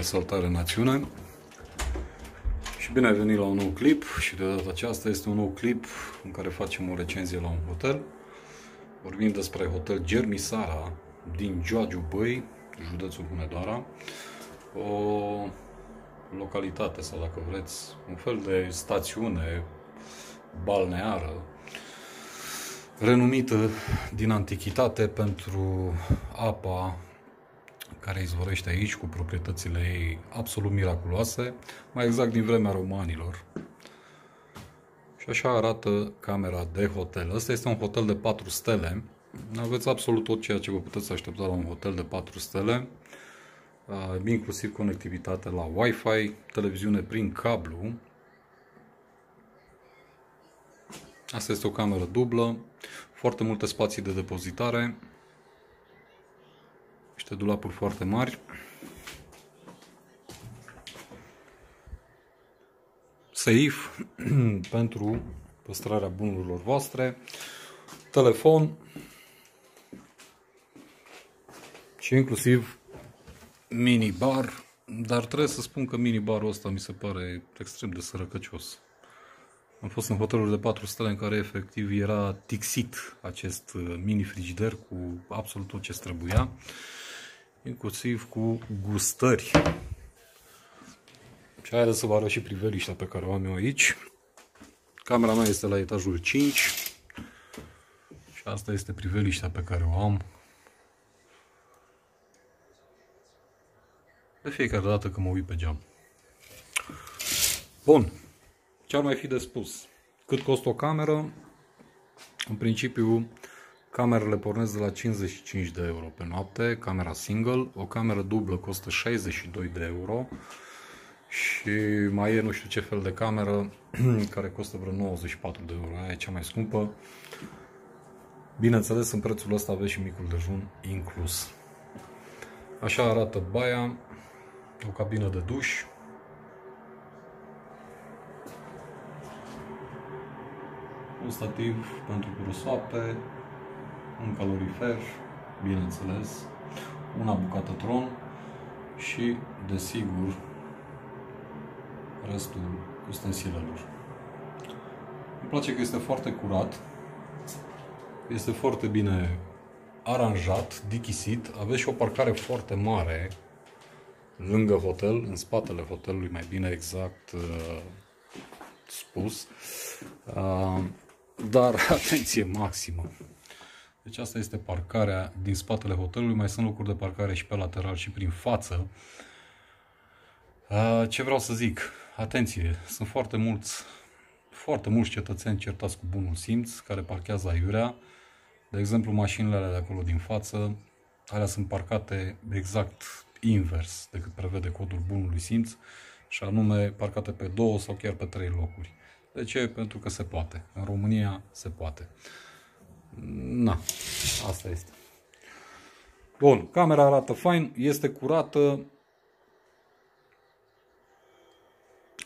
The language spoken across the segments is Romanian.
Salutare națiune și bine ai venit la un nou clip și de data aceasta este un nou clip în care facem o recenzie la un hotel. Vorbim despre hotel Germisara din Joagiu Băi, județul Hunedoara. O localitate sau dacă vreți un fel de stațiune balneară renumită din antichitate pentru apa care izvorăște aici cu proprietățile ei absolut miraculoase, mai exact din vremea romanilor. Și așa arată camera de hotel. Ăsta este un hotel de 4 stele. Aveți absolut tot ceea ce vă puteți aștepta la un hotel de 4 stele, inclusiv conectivitate la Wi-Fi, televiziune prin cablu. Asta este o cameră dublă, foarte multe spații de depozitare, niște dulapuri foarte mari. Safe pentru păstrarea bunurilor voastre, telefon și inclusiv minibar, dar trebuie să spun că minibarul ăsta mi se pare extrem de sărăcăcios. Am fost în hoteluri de 4 stele în care efectiv era tixit acest mini frigider cu absolut tot ce trebuia inclusiv cu gustări. Și haideți să vă arăt și priveliștea pe care o am eu aici. Camera mea este la etajul 5 și asta este priveliștea pe care o am. De fiecare dată când mă uit pe geam. Bun. Ce ar mai fi de spus? Cât costă o cameră? În principiu, Camerele pornesc de la 55 de euro pe noapte, camera single, o cameră dublă costă 62 de euro. Și mai e nu știu ce fel de cameră care costă vreo 94 de euro, aia e cea mai scumpă. Bineînțeles, în prețul ăsta aveți și micul dejun inclus. Așa arată baia, o cabină de duș, un stativ pentru grosoape, un calorifer, bineînțeles, una bucată tron și, desigur, restul ustensilelor. Îmi place că este foarte curat, este foarte bine aranjat, dichisit, aveți și o parcare foarte mare lângă hotel, în spatele hotelului, mai bine exact uh, spus. Uh, dar atenție maximă. Deci asta este parcarea din spatele hotelului. Mai sunt locuri de parcare și pe lateral și prin față. Ce vreau să zic? Atenție, sunt foarte mulți, foarte mulți cetățeni certați cu bunul simț care parchează aiurea. De exemplu, mașinile alea de acolo din față, alea sunt parcate exact invers decât prevede codul bunului simț și anume parcate pe două sau chiar pe trei locuri. De ce? Pentru că se poate. În România se poate. Na, asta este. Bun, camera arată fain, este curată.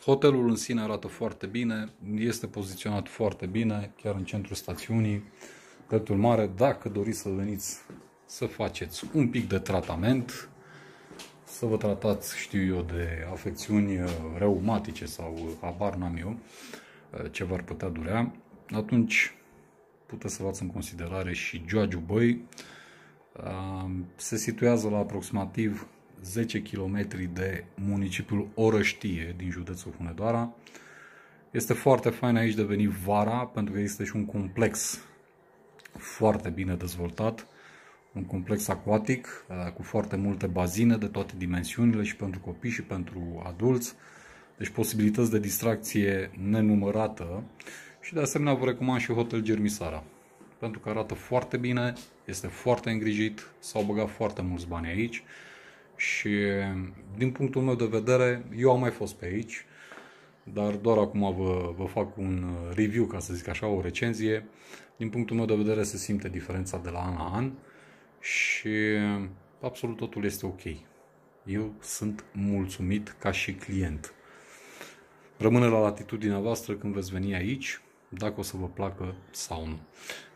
Hotelul în sine arată foarte bine, este poziționat foarte bine, chiar în centrul stațiunii. Dreptul mare, dacă doriți să veniți să faceți un pic de tratament, să vă tratați, știu eu, de afecțiuni reumatice sau habar n-am eu, ce v-ar putea durea, atunci puteți să luați în considerare și Gioagiu Băi. Se situează la aproximativ 10 km de municipiul Orăștie din județul Hunedoara. Este foarte fain aici de venit vara pentru că este și un complex foarte bine dezvoltat, un complex acuatic cu foarte multe bazine de toate dimensiunile și pentru copii și pentru adulți. Deci posibilități de distracție nenumărată și de asemenea vă recomand și Hotel Germisara. Pentru că arată foarte bine, este foarte îngrijit, s-au băgat foarte mulți bani aici și din punctul meu de vedere, eu am mai fost pe aici, dar doar acum vă, vă fac un review, ca să zic așa, o recenzie. Din punctul meu de vedere se simte diferența de la an la an și absolut totul este ok. Eu sunt mulțumit ca și client. Rămâne la latitudinea voastră când veți veni aici dacă o să vă placă sau nu.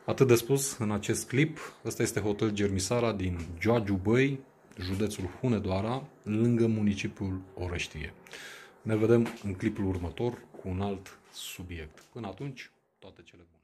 Atât de spus în acest clip, ăsta este Hotel Germisara din Gioagiu Băi, județul Hunedoara, lângă municipiul Orăștie. Ne vedem în clipul următor cu un alt subiect. Până atunci, toate cele bune!